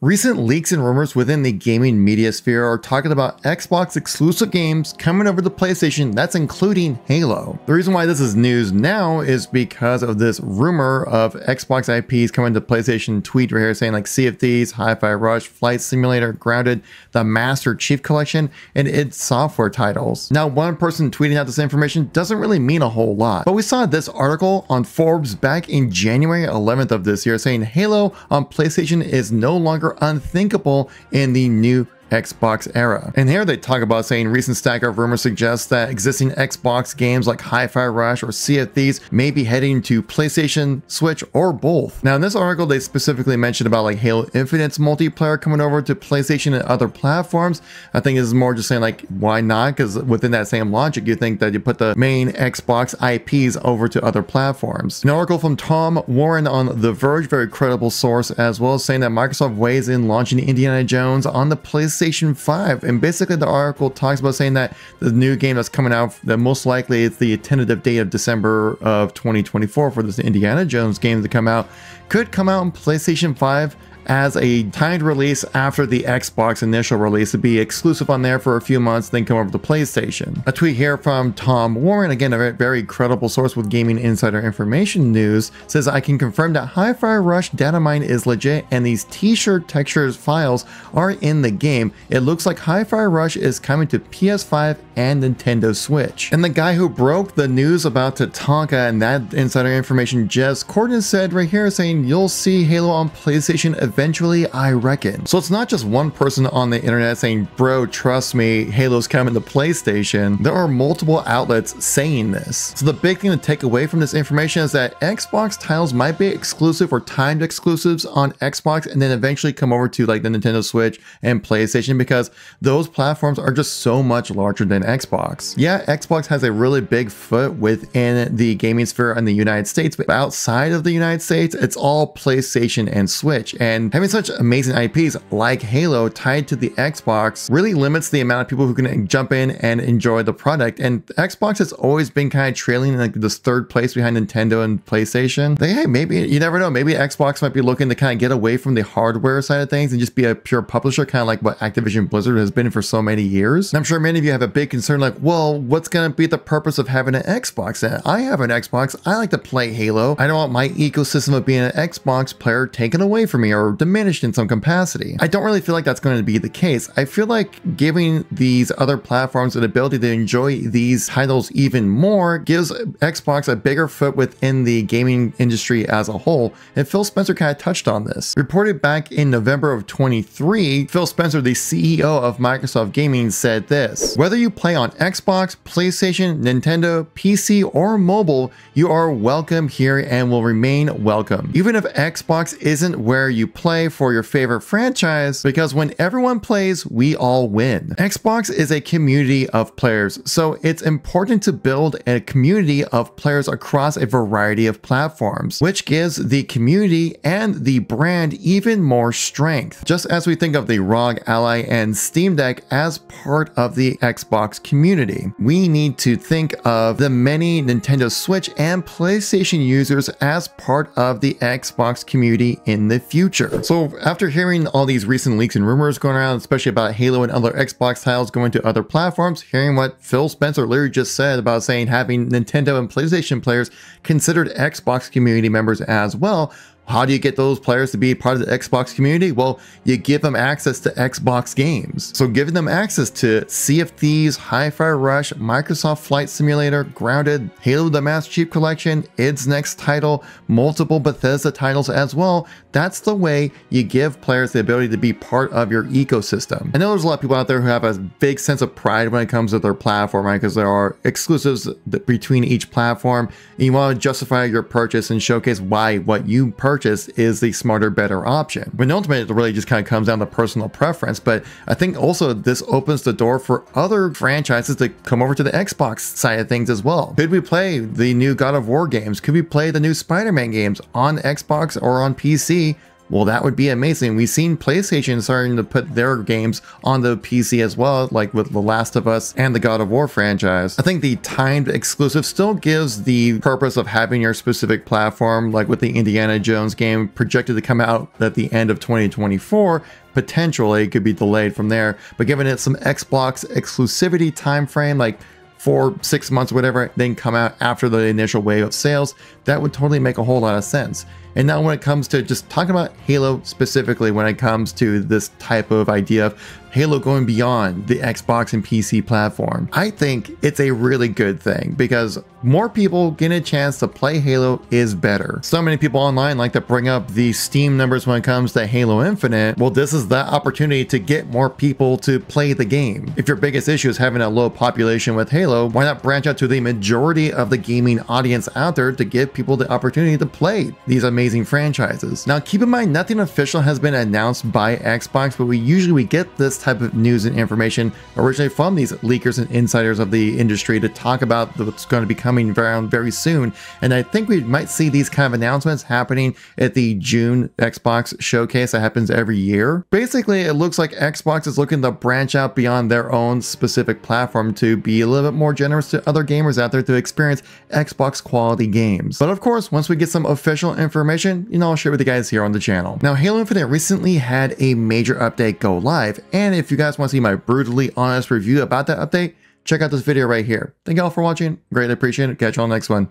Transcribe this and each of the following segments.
Recent leaks and rumors within the gaming media sphere are talking about Xbox exclusive games coming over to PlayStation, that's including Halo. The reason why this is news now is because of this rumor of Xbox IPs coming to PlayStation tweet right here saying like Sea of Thieves, Hi-Fi Rush, Flight Simulator, Grounded, the Master Chief Collection, and id Software titles. Now, one person tweeting out this information doesn't really mean a whole lot, but we saw this article on Forbes back in January 11th of this year saying Halo on PlayStation is no longer unthinkable in the new Xbox era. And here they talk about saying recent stack of rumors suggests that existing Xbox games like Hi-Fi Rush or Sea of Thieves may be heading to PlayStation, Switch, or both. Now in this article they specifically mentioned about like Halo Infinite's multiplayer coming over to PlayStation and other platforms. I think this is more just saying like why not because within that same logic you think that you put the main Xbox IPs over to other platforms. An article from Tom Warren on The Verge, very credible source as well, saying that Microsoft weighs in launching Indiana Jones on the PlayStation PlayStation 5. And basically the article talks about saying that the new game that's coming out, that most likely it's the tentative date of December of 2024 for this Indiana Jones game to come out, could come out on PlayStation 5 as a timed release after the Xbox initial release to be exclusive on there for a few months, then come over to PlayStation. A tweet here from Tom Warren, again, a very credible source with Gaming Insider Information News, says, I can confirm that Hi-Fi Rush data mine is legit and these t-shirt textures files are in the game. It looks like Hi-Fi Rush is coming to PS5 and Nintendo Switch. And the guy who broke the news about Tatanka and that insider information, Jez Corden said right here saying, you'll see Halo on PlayStation eventually, I reckon. So it's not just one person on the internet saying, bro, trust me, Halo's coming to PlayStation. There are multiple outlets saying this. So the big thing to take away from this information is that Xbox titles might be exclusive or timed exclusives on Xbox and then eventually come over to like the Nintendo Switch and PlayStation because those platforms are just so much larger than Xbox. Yeah, Xbox has a really big foot within the gaming sphere in the United States, but outside of the United States, it's all PlayStation and Switch. And and having such amazing IPs like Halo tied to the Xbox really limits the amount of people who can jump in and enjoy the product. And Xbox has always been kind of trailing like this third place behind Nintendo and PlayStation. They, hey, maybe you never know. Maybe Xbox might be looking to kind of get away from the hardware side of things and just be a pure publisher, kind of like what Activision Blizzard has been for so many years. And I'm sure many of you have a big concern like, well, what's going to be the purpose of having an Xbox? And I have an Xbox. I like to play Halo. I don't want my ecosystem of being an Xbox player taken away from me or diminished in some capacity. I don't really feel like that's going to be the case. I feel like giving these other platforms an ability to enjoy these titles even more gives Xbox a bigger foot within the gaming industry as a whole, and Phil Spencer kind of touched on this. Reported back in November of 23, Phil Spencer, the CEO of Microsoft Gaming, said this, Whether you play on Xbox, PlayStation, Nintendo, PC, or mobile, you are welcome here and will remain welcome. Even if Xbox isn't where you play, play for your favorite franchise because when everyone plays, we all win. Xbox is a community of players, so it's important to build a community of players across a variety of platforms, which gives the community and the brand even more strength. Just as we think of the ROG Ally and Steam Deck as part of the Xbox community, we need to think of the many Nintendo Switch and PlayStation users as part of the Xbox community in the future. So after hearing all these recent leaks and rumors going around, especially about Halo and other Xbox titles going to other platforms, hearing what Phil Spencer literally just said about saying having Nintendo and PlayStation players considered Xbox community members as well, how do you get those players to be part of the Xbox community? Well, you give them access to Xbox games. So giving them access to Sea of Thieves, Hi-Fi Rush, Microsoft Flight Simulator, Grounded, Halo the Master Chief Collection, id's next title, multiple Bethesda titles as well, that's the way you give players the ability to be part of your ecosystem. I know there's a lot of people out there who have a big sense of pride when it comes to their platform, right? Because there are exclusives between each platform, and you want to justify your purchase and showcase why what you purchase purchase is the smarter, better option. But ultimately, it really just kind of comes down to personal preference. But I think also this opens the door for other franchises to come over to the Xbox side of things as well. Could we play the new God of War games? Could we play the new Spider-Man games on Xbox or on PC well, that would be amazing. We've seen PlayStation starting to put their games on the PC as well, like with The Last of Us and the God of War franchise. I think the timed exclusive still gives the purpose of having your specific platform, like with the Indiana Jones game projected to come out at the end of 2024, potentially could be delayed from there, but given it some Xbox exclusivity time frame, like four, six months, whatever, then come out after the initial wave of sales, that would totally make a whole lot of sense. And now when it comes to just talking about Halo specifically, when it comes to this type of idea of Halo going beyond the Xbox and PC platform. I think it's a really good thing because more people getting a chance to play Halo is better. So many people online like to bring up the Steam numbers when it comes to Halo Infinite. Well, this is the opportunity to get more people to play the game. If your biggest issue is having a low population with Halo, why not branch out to the majority of the gaming audience out there to give people the opportunity to play these amazing franchises? Now, keep in mind, nothing official has been announced by Xbox, but we usually we get this type of news and information originally from these leakers and insiders of the industry to talk about what's going to be coming around very soon. And I think we might see these kind of announcements happening at the June Xbox showcase that happens every year. Basically, it looks like Xbox is looking to branch out beyond their own specific platform to be a little bit more generous to other gamers out there to experience Xbox quality games. But of course, once we get some official information, you know, I'll share with you guys here on the channel. Now, Halo Infinite recently had a major update go live, and and if you guys want to see my brutally honest review about that update, check out this video right here. Thank y'all for watching. Greatly appreciate it. Catch y'all next one.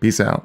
Peace out.